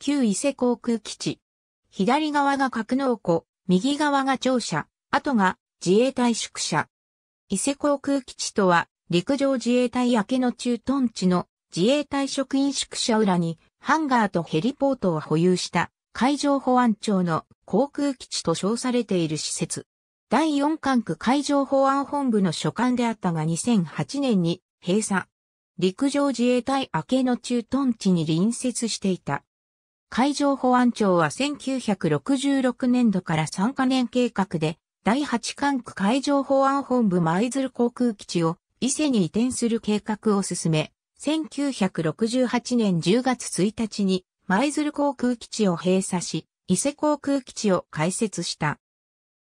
旧伊勢航空基地。左側が格納庫、右側が庁舎、後が自衛隊宿舎。伊勢航空基地とは、陸上自衛隊明けの駐屯地の自衛隊職員宿舎裏に、ハンガーとヘリポートを保有した海上保安庁の航空基地と称されている施設。第4管区海上保安本部の所管であったが2008年に閉鎖。陸上自衛隊明けの駐屯地に隣接していた。海上保安庁は1966年度から3カ年計画で第8管区海上保安本部舞鶴航空基地を伊勢に移転する計画を進め、1968年10月1日に舞鶴航空基地を閉鎖し、伊勢航空基地を開設した。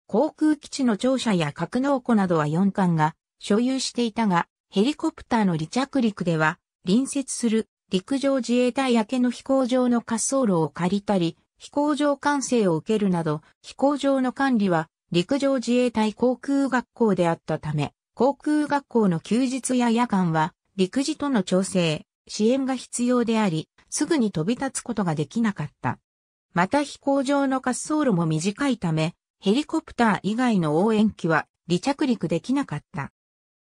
航空基地の庁舎や格納庫などは4艦が所有していたが、ヘリコプターの離着陸では、隣接する陸上自衛隊明けの飛行場の滑走路を借りたり、飛行場管制を受けるなど、飛行場の管理は陸上自衛隊航空学校であったため、航空学校の休日や夜間は陸自との調整、支援が必要であり、すぐに飛び立つことができなかった。また飛行場の滑走路も短いため、ヘリコプター以外の応援機は離着陸できなかった。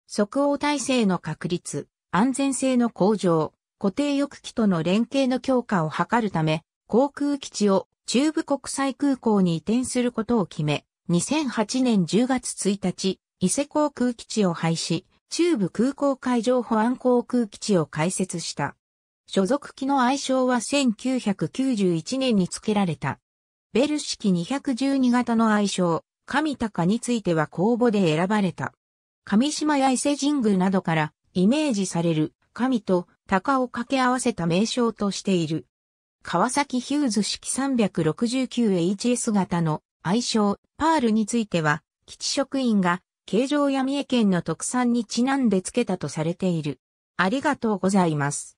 即応体制の確立、安全性の向上、固定翼機との連携の強化を図るため、航空基地を中部国際空港に移転することを決め、2008年10月1日、伊勢航空基地を廃止、中部空港海上保安航空基地を開設した。所属機の愛称は1991年に付けられた。ベル式212型の愛称、神高については公募で選ばれた。上島や伊勢神宮などからイメージされる神と鷹を掛け合わせた名称としている。川崎ヒューズ式 369HS 型の愛称パールについては基地職員が形状や三重県の特産にちなんで付けたとされている。ありがとうございます。